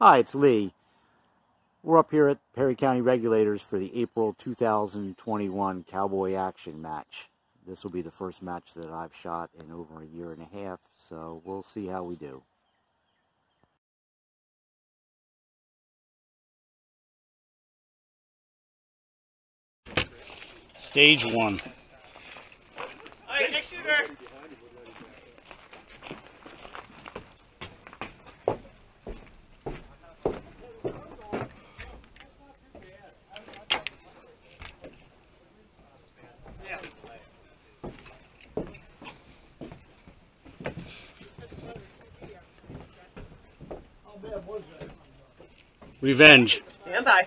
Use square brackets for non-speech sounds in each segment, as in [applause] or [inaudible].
Hi, it's Lee. We're up here at Perry County Regulators for the April 2021 Cowboy Action match. This will be the first match that I've shot in over a year and a half, so we'll see how we do. Stage one. Revenge. Stand by.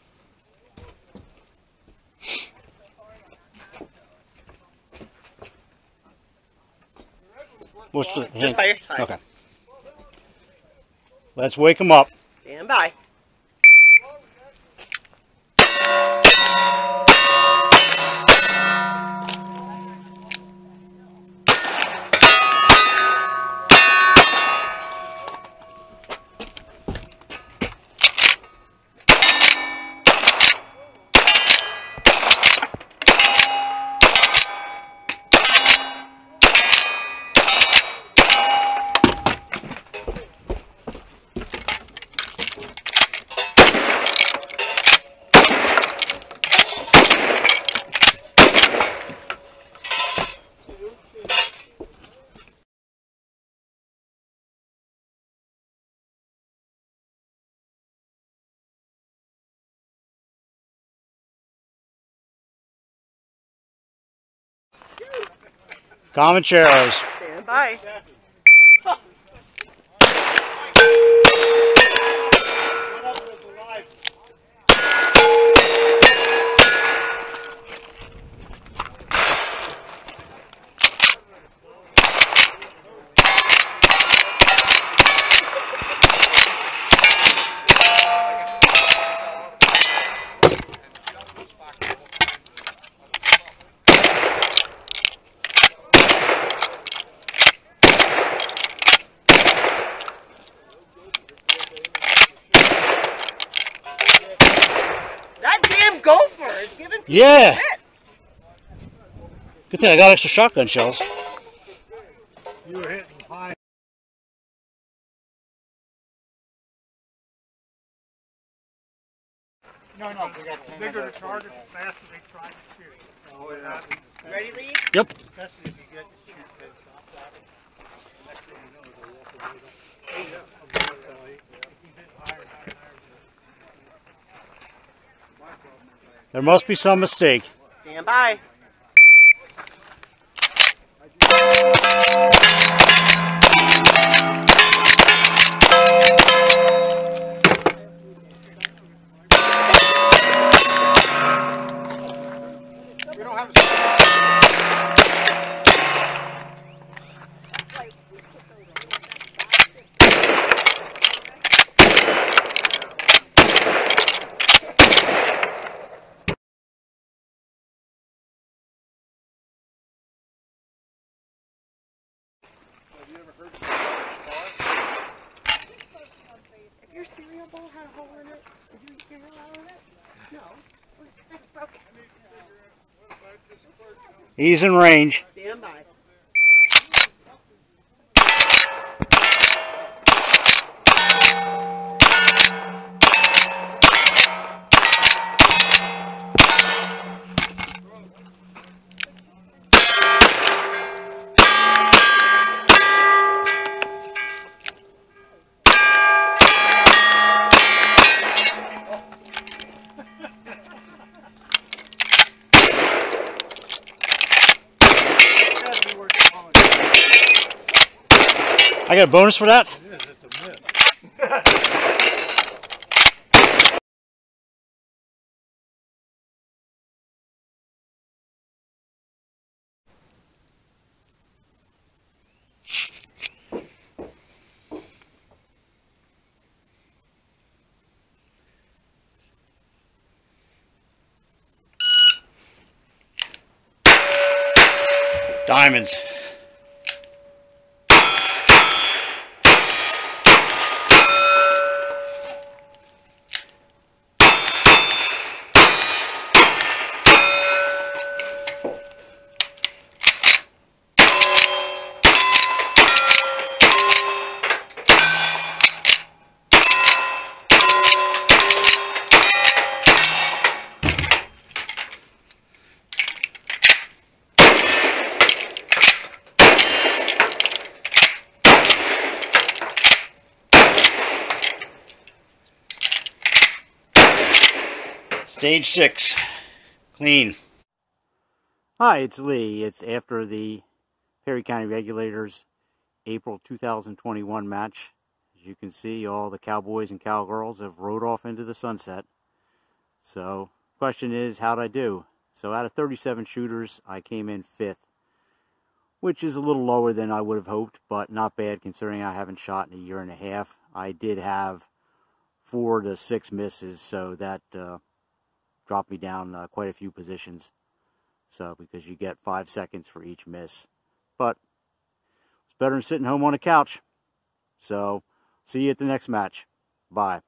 What's the Just by your side. Okay. Let's wake him up. Stand by. Comancheros. Stand by. That damn gopher is giving people Yeah. shit. Good thing I got extra shotgun shells. You were hitting high. No, no, they got bigger the target, the faster they try to shoot. Oh, yeah. Ready, Lee? Yep. Especially if you get to shoot big shots at it. Next thing you know, they'll walk away. Oh, yeah. If you hit higher, higher, higher. There must be some mistake. Stand by. Your bowl had a hole in it, would you eat cereal out of it? No. [laughs] That's broken. He's in range. Stand by. I got a bonus for that? Diamonds. Stage six. Clean. Hi, it's Lee. It's after the Perry County Regulators April 2021 match. As you can see, all the cowboys and cowgirls have rode off into the sunset. So, question is, how'd I do? So, out of 37 shooters, I came in fifth, which is a little lower than I would have hoped, but not bad considering I haven't shot in a year and a half. I did have four to six misses, so that uh, dropped me down uh, quite a few positions. So, because you get five seconds for each miss. But, it's better than sitting home on a couch. So, see you at the next match. Bye.